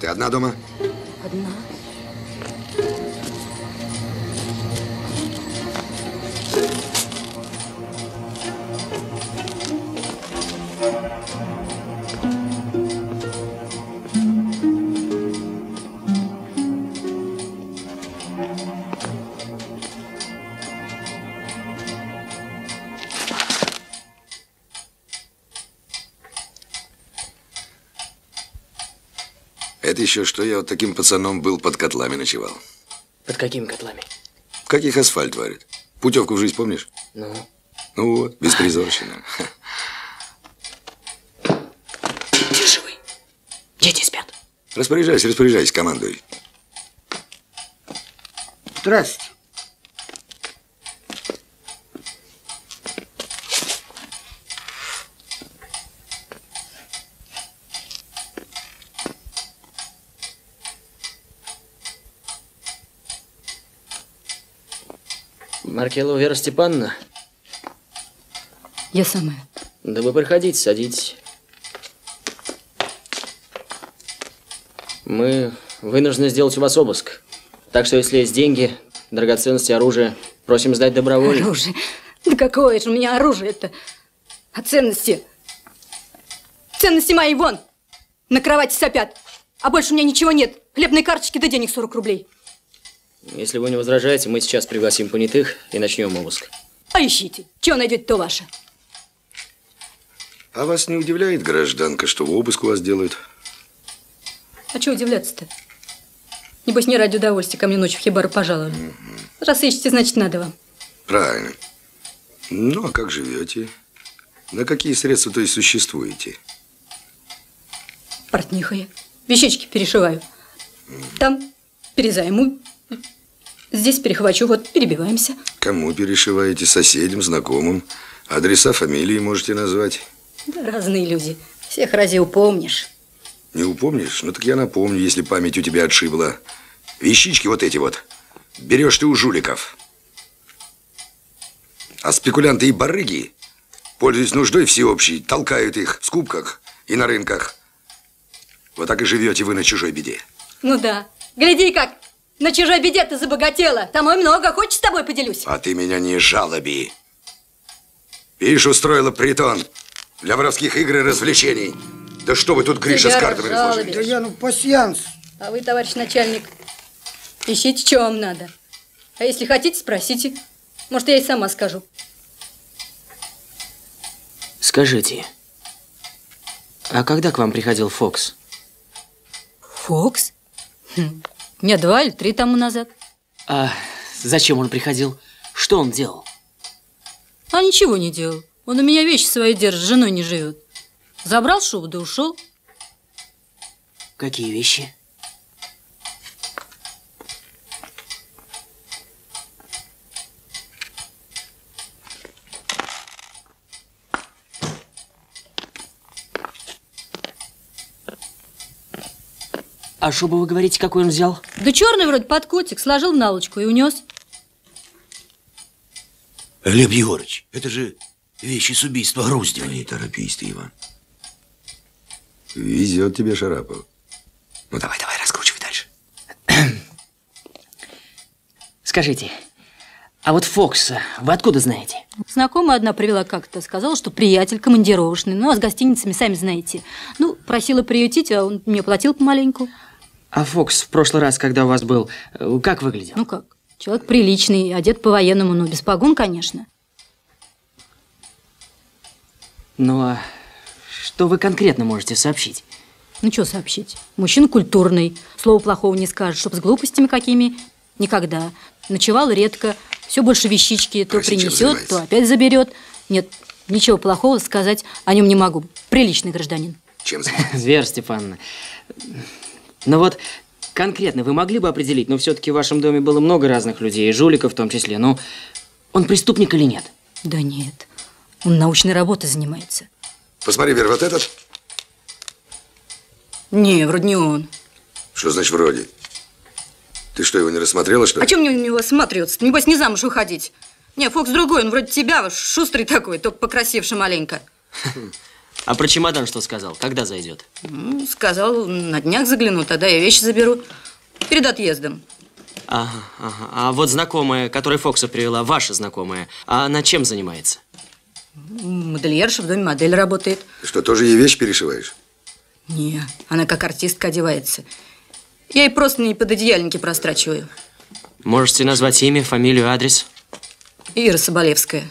Ты одна дома? Одна. Это еще что я вот таким пацаном был под котлами ночевал. Под какими котлами? В каких асфальт варит? Путевку в жизнь помнишь? Ну? Ну вот, беспризорщина. Тише вы. Дети спят. Распоряжайся, распоряжайся, командуй. Здрасте. Маркелова Вера Степановна? Я самая. Да вы проходите, садитесь. Мы вынуждены сделать у вас обыск. Так что, если есть деньги, драгоценности, оружие, просим сдать добровольно. Оружие. Да какое же у меня оружие-то? А ценности? Ценности мои вон! На кровати сопят. А больше у меня ничего нет. Хлебные карточки да денег 40 рублей. Если вы не возражаете, мы сейчас пригласим понятых и начнем обыск. А ищите. Чего найдете, то ваше. А вас не удивляет, гражданка, что в обыск у вас делают? А чего удивляться-то? Небось, не ради удовольствия ко мне ночью в хибару пожаловали. Раз ищете, значит, надо вам. Правильно. Ну, а как живете? На какие средства, то есть, существуете? Портниха я. Вещички перешиваю. Там перезайму. Здесь перехвачу, вот перебиваемся. Кому перешиваете? Соседям, знакомым? Адреса, фамилии можете назвать? Да разные люди. Всех разве упомнишь? Не упомнишь? Ну так я напомню, если память у тебя отшибла. Вещички вот эти вот. Берешь ты у жуликов. А спекулянты и барыги, пользуясь нуждой всеобщей, толкают их в скупках и на рынках. Вот так и живете вы на чужой беде. Ну да. Гляди как. На чужой беде ты забогатела. Там и много. Хочешь, с тобой поделюсь? А ты меня не жалоби. Видишь, устроила притон для воровских игр и развлечений. Да что вы тут, Гриша, с я картами разложили? Да я, ну, пасьянс. А вы, товарищ начальник, ищите, что вам надо. А если хотите, спросите. Может, я и сама скажу. Скажите, а когда к вам приходил Фокс? Фокс? Хм, Дня два или три тому назад. А зачем он приходил? Что он делал? А ничего не делал. Он у меня вещи свои держит, с женой не живет. Забрал шубу да ушел. Какие вещи? А шубу вы говорите, какой он взял? Да черный вроде под котик, сложил в налочку и унес. Глеб Егорыч, это же вещи с убийства Груздева. Не торопись ты, Иван. Везет тебе Шарапов. Ну давай, давай, раскручивай дальше. Скажите, а вот Фокса вы откуда знаете? Знакомая одна привела как-то, сказала, что приятель командировочный, ну а с гостиницами сами знаете. Ну, просила приютить, а он мне платил помаленьку. А Фокс в прошлый раз, когда у вас был, э, как выглядел? Ну как, человек приличный, одет по-военному, но без погон, конечно. Ну а что вы конкретно можете сообщить? Ну, что сообщить? Мужчина культурный, слова плохого не скажет, чтоб с глупостями какими никогда. Ночевал редко, все больше вещички то Прости, принесет, занимается? то опять заберет. Нет, ничего плохого сказать о нем не могу. Приличный гражданин. Чем занимаешься? Вера Степановна, ну вот конкретно вы могли бы определить, но все-таки в вашем доме было много разных людей, и жуликов в том числе, ну, он преступник или нет? Да нет, он научной работой занимается. Посмотри, Вер, вот этот. Не, вроде не он. Что значит вроде? Ты что, его не рассмотрела, что А ли? чем мне у него смотреться? Небось, не замуж уходить. Не, Фокс другой, он вроде тебя, шустрый такой, только покрасивший маленько. А про чемодан что сказал? Когда зайдет? Ну, сказал, на днях загляну, тогда я вещи заберу. Перед отъездом. Ага, ага. А вот знакомая, которая Фокса привела, ваша знакомая, а она чем занимается? Модельерша в доме модель работает. Что, тоже ей вещь перешиваешь? Не, она как артистка одевается. Я ей просто не под одеяльники прострачиваю. Можете назвать имя, фамилию, адрес? Ира Соболевская.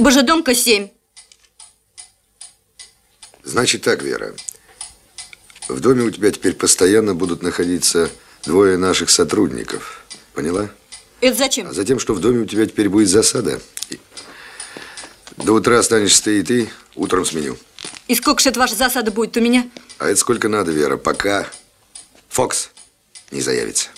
Божедомка 7. Значит так, Вера. В доме у тебя теперь постоянно будут находиться двое наших сотрудников. Поняла? Это зачем? А затем, что в доме у тебя теперь будет засада. И До утра останешься ты и ты, утром сменю. И сколько же это ваша засада будет у меня? А это сколько надо, Вера, пока Фокс не заявится.